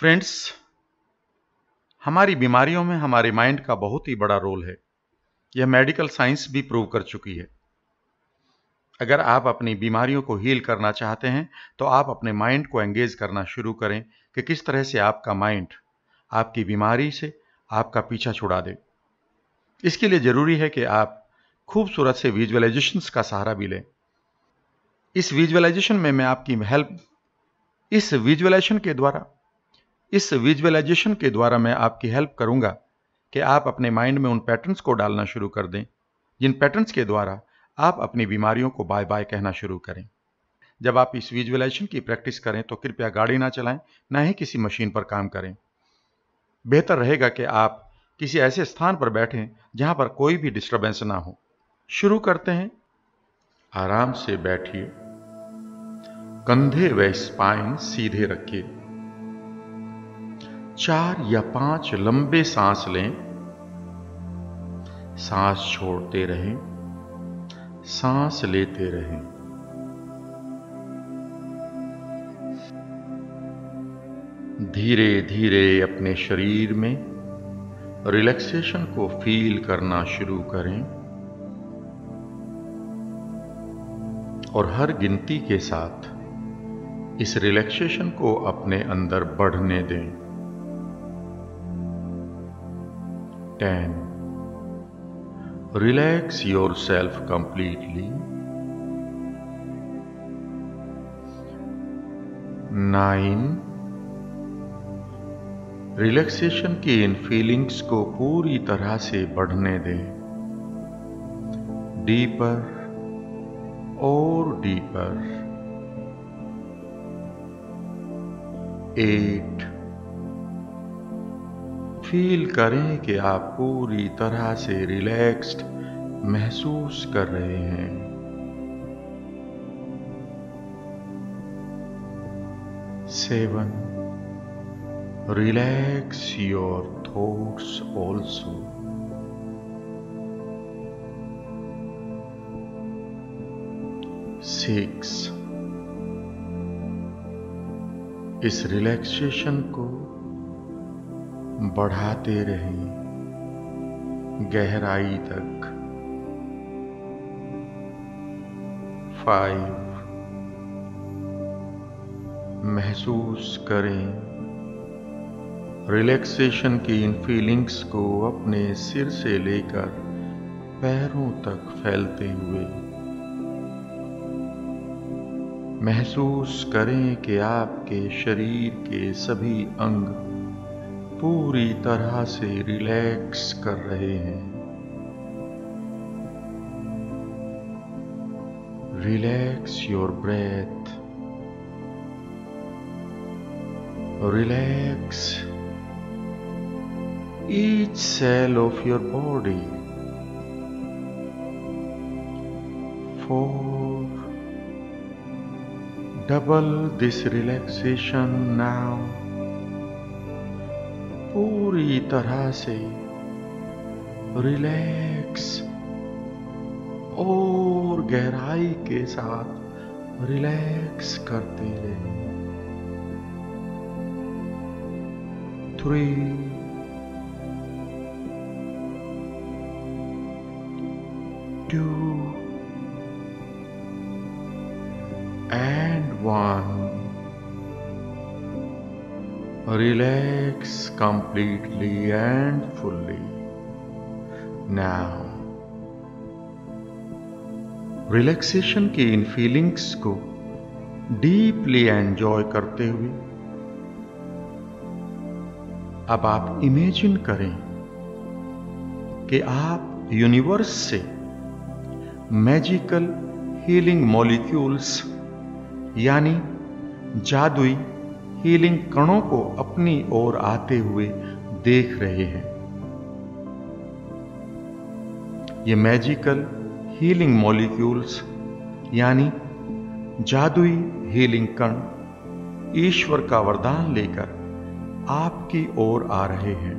Friends हमारी बीमारियों में हमारे माइंड का बहुत ही बड़ा रोल है। यह मेडिकल साइंस भी प्रूव कर चुकी है। अगर आप अपनी बीमारियों को हील करना चाहते हैं तो आप अपने माइंड को एंगेज करना शुरू करें कि किस तरह से आपका माइंड आपकी बीमारी से आपका पीछा छुड़ा दे। इसके लिए ज़रूरी है कि आप खूबसूरत से विजुअलाइजेशंस का सहारा भी लें। इस विजुअलाइजेशन में मैं आपकी हेल्प इस विजुअलाइजेशन के द्वारा इस विजुअलाइजेशन के द्वारा मैं आपकी हेल्प करूँगा कि आप अपने माइंड में उन पैटर्न्स को डालना शुरू कर दें, जिन पैटर्न्स के द्वारा आप अपनी बीमारियों को बाय बाय कहना शुरू करें। जब आप इस विजुअलाइजेशन की प्रैक्टिस करें तो कृपया गाड़ी ना चलाएँ, ना ही किसी मशीन पर काम करें। बेहतर रहेगा कि आप किसी ऐसे स्थान पर बैठें, जहाँ पर कोई भी डिस्टर्बेंस ना हो। शुरू करते हैं। आराम से बैठिए। कंधे व स्पाइन सीधे रखिए। चार या पाँच लंबे सांस लें। सांस छोड़ते रहें। सांस लेते रहें। धीरे धीरे अपने शरीर में रिलैक्सेशन को फील करना शुरू करें। और हर गिनती के साथ इस रिलैक्सेशन को अपने अंदर बढ़ने दें। Ten relax yourself completely nine relaxation की इन फीलिंग्स को पूरी तरह से बढ़ने दें. डीपर और डीपर एट फील करें कि आप पूरी तरह से रिलैक्स्ड महसूस कर रहे हैं। Seven, relax your thoughts also six, इस रिलैक्सेशन को बढ़ाते रहें, गहराई तक। फाइव महसूस करें। रिलैक्सेशन की इन फीलिंग्स को अपने सिर से लेकर पैरों तक फैलते हुए। महसूस करें कि आपके शरीर के सभी अंग पूरी तरह से रिलैक्स कर रहे हैं। Relax your breath relax each cell of your body four double this relaxation now पूरी तरह से रिलैक्स और गहराई के साथ रिलैक्स करते रहे three two and one. Relax completely and fully. Now, relaxation की इन फीलिंग्स को डीपली एंजॉय करते हुए अब आप इमेजिन करें कि आप यूनिवर्स से मैजिकल हीलिंग मॉलिक्यूल्स यानी जादुई हीलिंग कणों को अपनी ओर आते हुए देख रहे हैं। ये मैजिकल हीलिंग मॉलिक्यूल्स यानी जादुई हीलिंग कण, ईश्वर का वरदान लेकर आपकी ओर आ रहे हैं।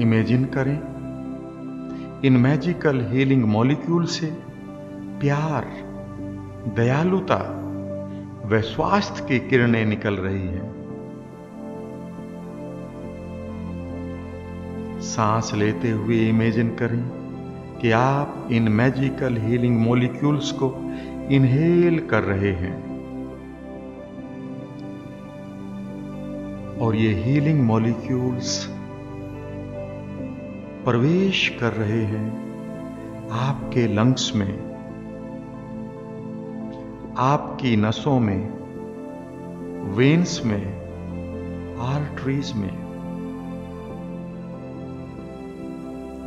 इमेजिन करें, इन मैजिकल हीलिंग मॉलिक्यूल से प्यार, दयालुता वह स्वास्थ्य की किरणें निकल रही हैं। सांस लेते हुए इमेजिन करें कि आप इन मैजिकल हीलिंग मोलिक्यूल्स को इनहेल कर रहे हैं। और ये हीलिंग मॉलिक्यूल्स प्रवेश कर रहे हैं आपके लंग्स में। आपकी नसों में वेन्स में आर्टरीज में।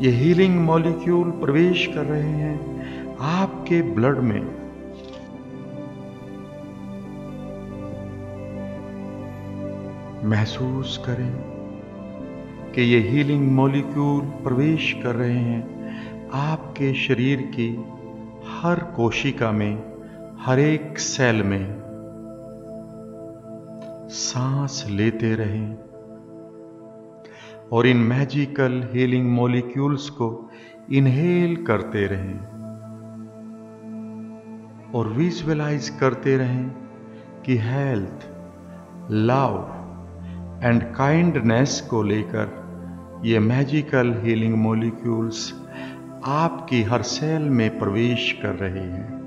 ये हीलिंग मॉलिक्यूल प्रवेश कर रहे हैं आपके ब्लड में। महसूस करें कि ये हीलिंग मॉलिक्यूल प्रवेश कर रहे हैं आपके शरीर की हर कोशिका में। हर एक सेल में सांस लेते रहें और इन मैजिकल हीलिंग मॉलिक्यूल्स को इनहेल करते रहें और विजुअलाइज करते रहें कि हेल्थ, लव एंड काइंडनेस को लेकर ये मैजिकल हीलिंग मोलिक्यूल्स आपकी हर सेल में प्रवेश कर रहे हैं।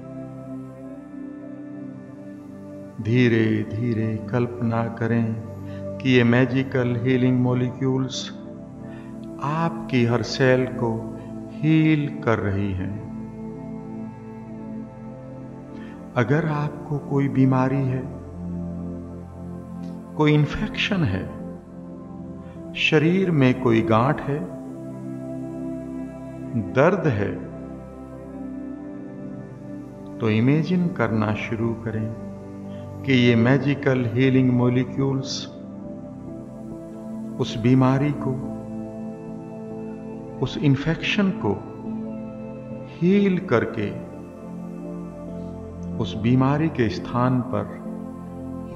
धीरे धीरे कल्पना करें कि ये मैजिकल हीलिंग मोलिक्यूल्स आपकी हर सेल को हील कर रही हैं। अगर आपको कोई बीमारी है, कोई इन्फेक्शन है, शरीर में कोई गांठ है, दर्द है तो इमेजिन करना शुरू करें। कि ये मैजिकल हीलिंग मोलिक्यूल्स उस बीमारी को, उस इन्फेक्शन को हील करके उस बीमारी के स्थान पर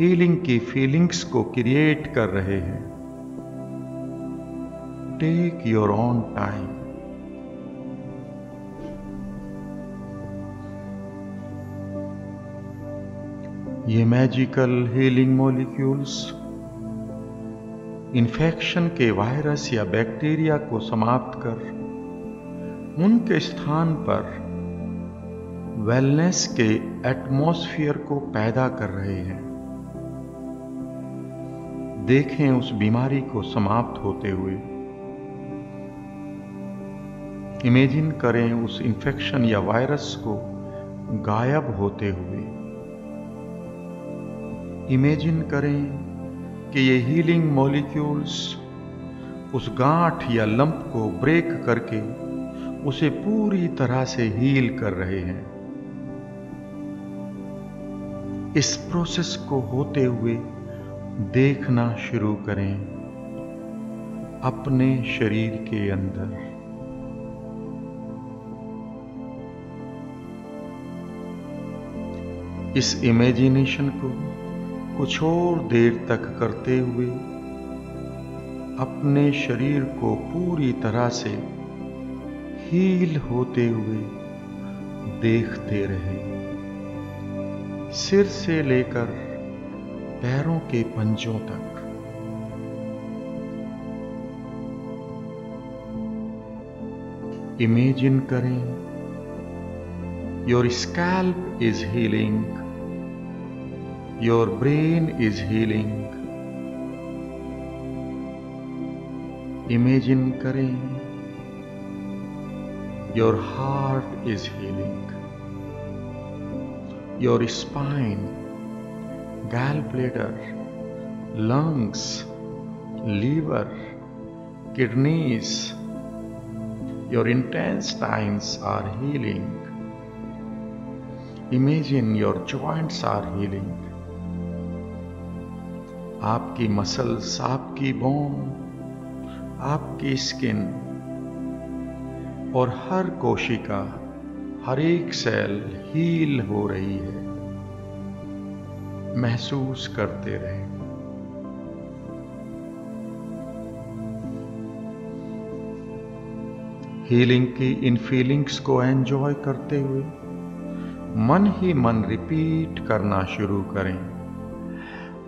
हीलिंग की फीलिंग्स को क्रिएट कर रहे हैं। टेक योर ऑन टाइम ये मैजिकल हीलिंग मोलिक्यूल्स इन्फेक्शन के वायरस या बैक्टीरिया को समाप्त कर, उनके स्थान पर वेलनेस के एटमॉस्फेयर को पैदा कर रहे हैं। देखें उस बीमारी को समाप्त होते हुए। इमेजिन करें उस इंफेक्शन या वायरस को गायब होते हुए। इमेजिन करें कि ये हीलिंग मॉलिक्यूल्स उस गांठ या लंप को ब्रेक करके उसे पूरी तरह से हील कर रहे हैं। इस प्रोसेस को होते हुए देखना शुरू करें अपने शरीर के अंदर। इस इमेजिनेशन को कुछ और देर तक करते हुए अपने शरीर को पूरी तरह से हील होते हुए देखते रहे। सिर से लेकर पैरों के पंजों तक। इमेजिन करें your scalp is healing your brain is healing. Imagine करें your heart is healing. Your spine gallbladder lungs liver kidneys your intestines are healing. Imagine your joints are healing. आपकी मसल्स आपकी बोन, आपकी skin और हर कोशिका, हर एक cell heal हो रही है। महसूस करते रहे। हीलिंग की इन फीलिंग्स को एंजॉय करते हुए मन ही मन रिपीट करना शुरू करें।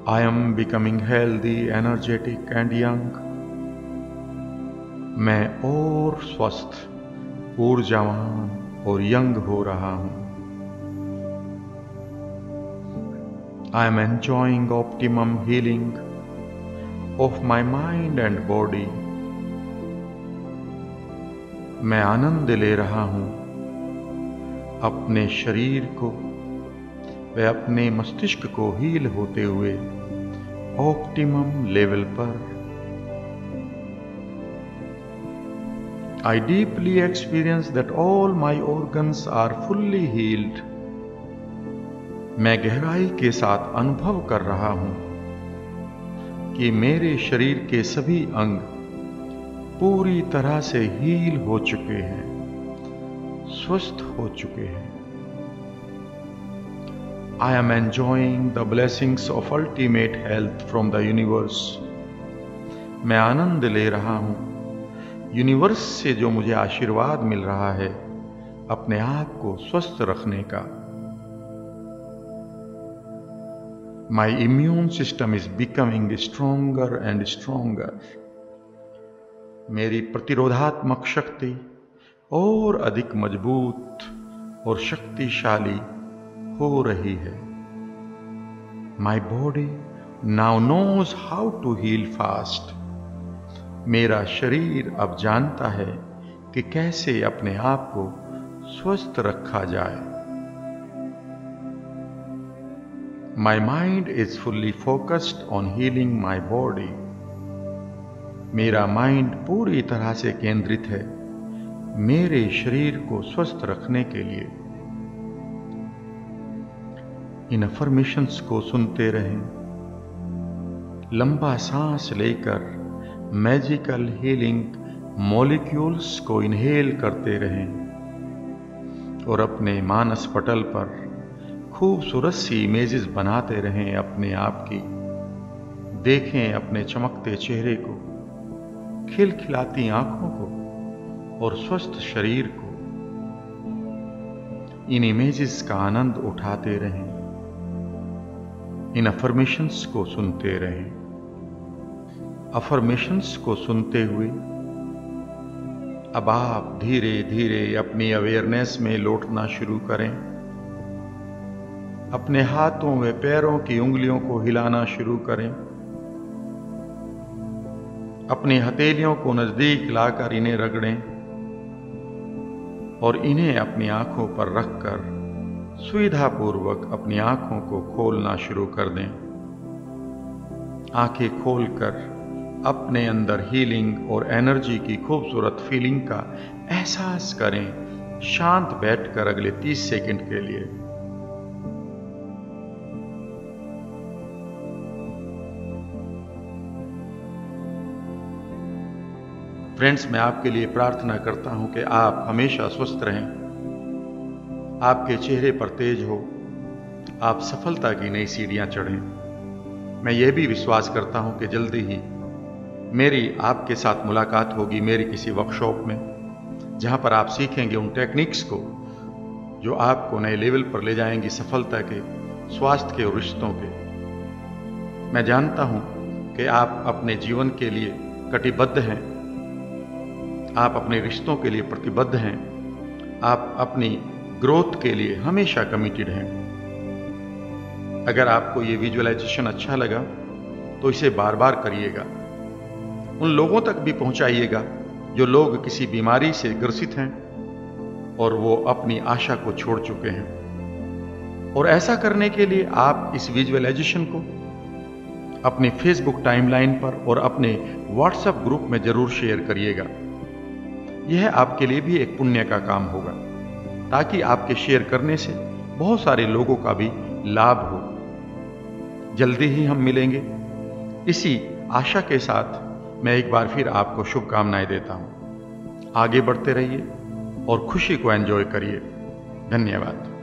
I am becoming healthy energetic and young मैं और स्वस्थ, ऊर्जावान और यंग हो रहा हूँ। I am enjoying optimum healing of my mind and body मैं आनंद ले रहा हूँ अपने शरीर को। व अपने मस्तिष्क को हील होते हुए ऑप्टिमम लेवल पर। I deeply experience that all my organs are fully healed मैं गहराई के साथ अनुभव कर रहा हूँ कि मेरे शरीर के सभी अंग पूरी तरह से हील हो चुके हैं, स्वस्थ हो चुके हैं। I am enjoying the blessings of ultimate health from the universe मैं आनंद ले रहा हूँ। यूनिवर्स से जो मुझे आशीर्वाद मिल रहा है, अपने आप को स्वस्थ रखने का। My immune system is becoming stronger and stronger मेरी प्रतिरोधात्मक शक्ति और अधिक मज़बूत और शक्तिशाली हो रही है। My body now knows how to heal fast मेरा शरीर अब जानता है कि कैसे अपने आप को स्वस्थ रखा जाए। My mind is fully focused on healing my body मेरा माइंड पूरी तरह से केंद्रित है मेरे शरीर को स्वस्थ रखने के लिए। इन अफर्मेशंस को सुनते रहें। लंबा सांस लेकर मैजिकल हीलिंग मॉलिक्यूल्स को इनहेल करते रहें और अपने मानस पटल पर खूबसूरत सी इमेजेस बनाते रहें अपने आप की। देखें अपने चमकते चेहरे को, खिलखिलाती आँखों को और स्वस्थ शरीर को। इन इमेजेस का आनंद उठाते रहें। इन अफर्मेशंस को सुनते रहें। अफर्मेशंस को सुनते हुए अब आप धीरे धीरे अपनी अवेयरनेस में लौटना शुरू करें। अपने हाथों व पैरों की उंगलियों को हिलाना शुरू करें। अपनी हथेलियों को नज़दीक लाकर इन्हें रगड़ें और इन्हें अपनी आँखों पर रखकर सुविधापूर्वक अपनी आँखों को खोलना शुरू कर दें। आँखें खोलकर अपने अंदर हीलिंग और एनर्जी की खूबसूरत फीलिंग का एहसास करें। शांत बैठकर अगले 30 सेकंड के लिए। फ्रेंड्स, मैं आपके लिए प्रार्थना करता हूँ कि आप हमेशा स्वस्थ रहें। आपके चेहरे पर तेज हो, आप सफलता की नई सीढ़ियाँ चढ़ें। मैं ये भी विश्वास करता हूँ कि जल्दी ही मेरी आपके साथ मुलाकात होगी मेरी किसी वर्कशॉप में, जहाँ पर आप सीखेंगे उन टेक्निक्स को, जो आपको नए लेवल पर ले जाएँगी सफलता के, स्वास्थ्य के और रिश्तों के। मैं जानता हूँ कि आप अपने जीवन के लिए कटिबद्ध हैं, आप अपने रिश्तों के लिए प्रतिबद्ध हैं, आप अपनी ग्रोथ के लिए हमेशा कमिटेड हैं। अगर आपको ये विजुअलाइजेशन अच्छा लगा तो इसे बार बार करिएगा। उन लोगों तक भी पहुंचाइएगा जो लोग किसी बीमारी से ग्रसित हैं और वो अपनी आशा को छोड़ चुके हैं। और ऐसा करने के लिए आप इस विजुअलाइजेशन को अपने फेसबुक टाइमलाइन पर और अपने व्हाट्सएप ग्रुप में ज़रूर शेयर करिएगा। यह आपके लिए भी एक पुण्य का काम होगा। ताकि आपके शेयर करने से बहुत सारे लोगों का भी लाभ हो। जल्दी ही हम मिलेंगे। इसी आशा के साथ मैं एक बार फिर आपको शुभकामनाएँ देता हूँ। आगे बढ़ते रहिए और खुशी को एंजॉय करिए। धन्यवाद।